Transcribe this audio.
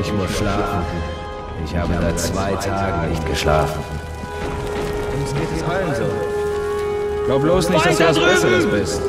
Ich muss schlafen. Ich habe seit zwei Tagen nicht geschlafen. Uns geht es allen so. Glaub bloß nicht, dass du was Besseres bist.